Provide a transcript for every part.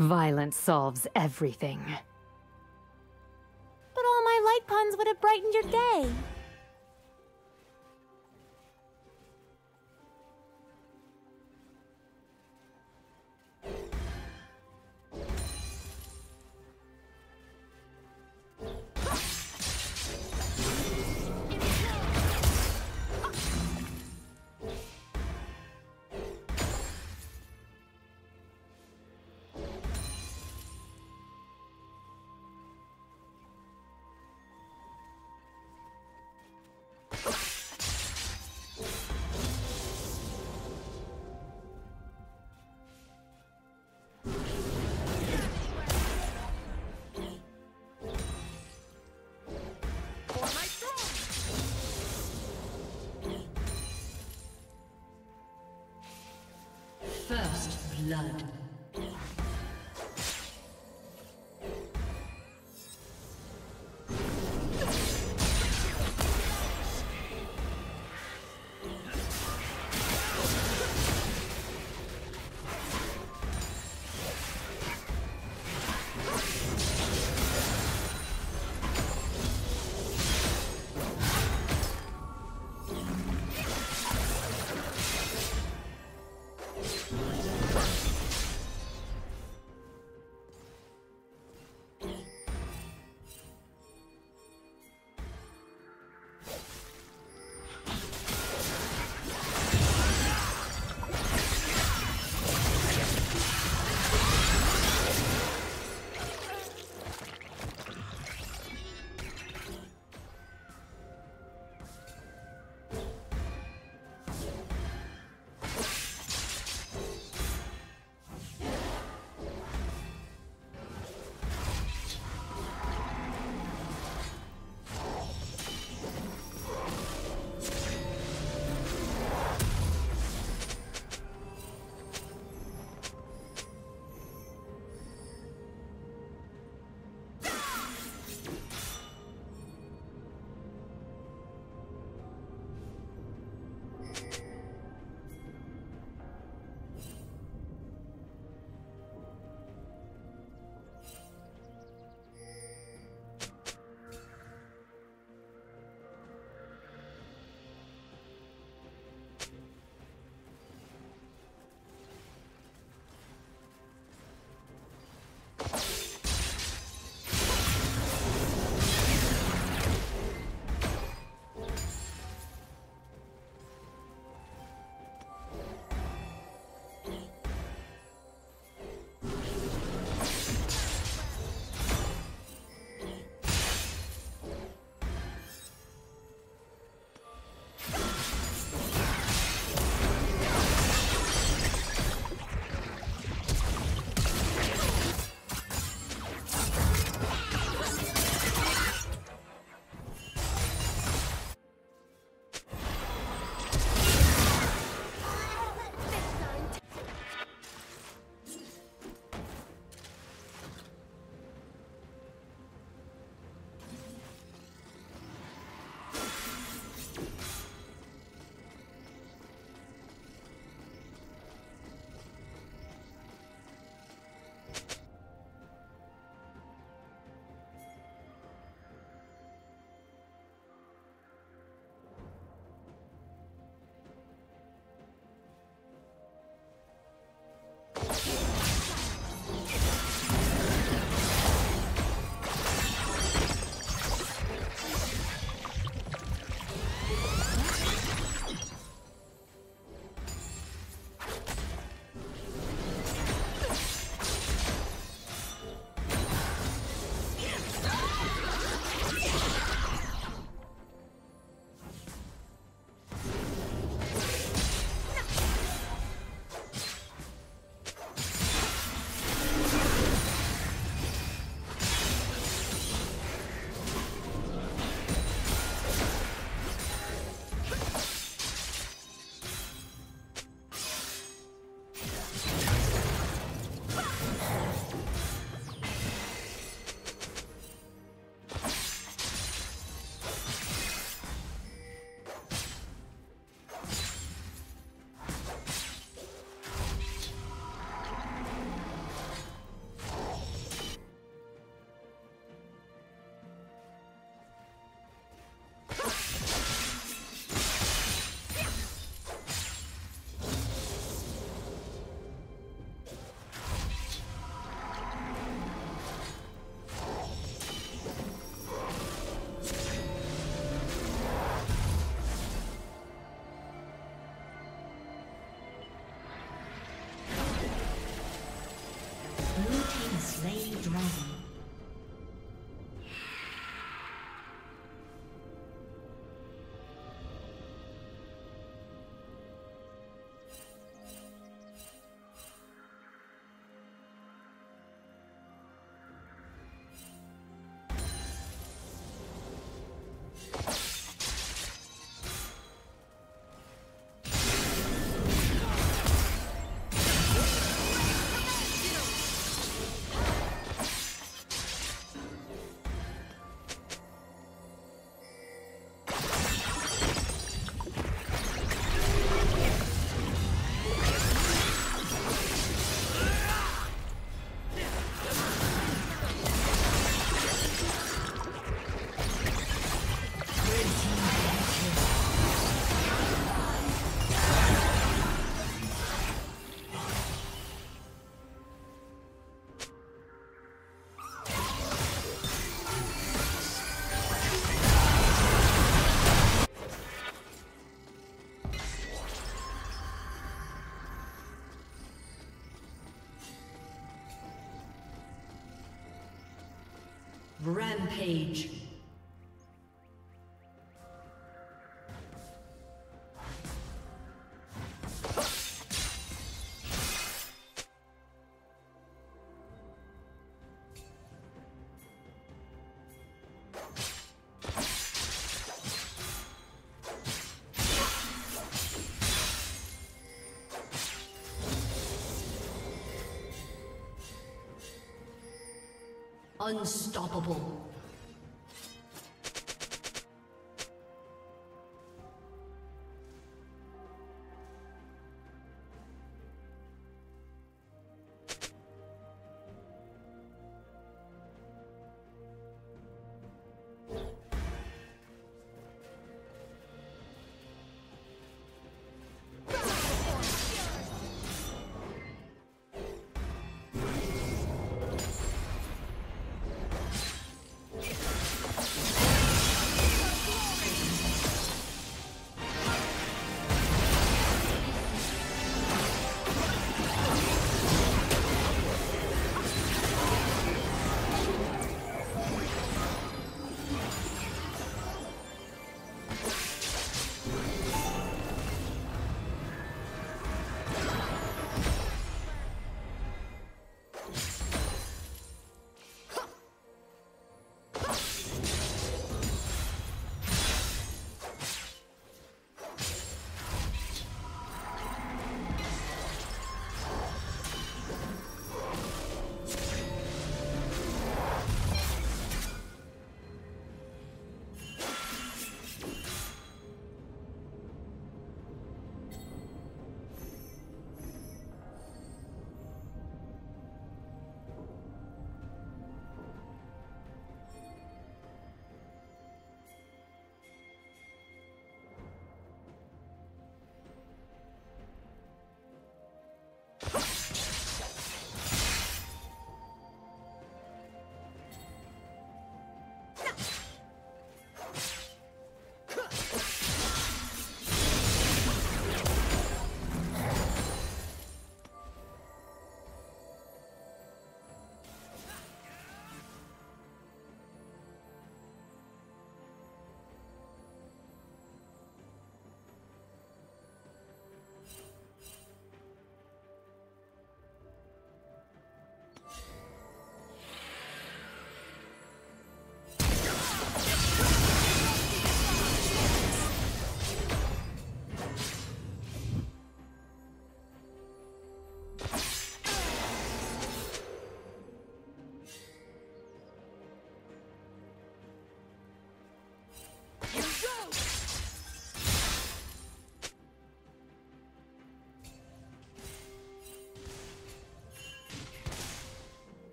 Violence solves everything. But all my light puns would have brightened your day. Blood. Rampage. Unstoppable.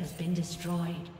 Has been destroyed.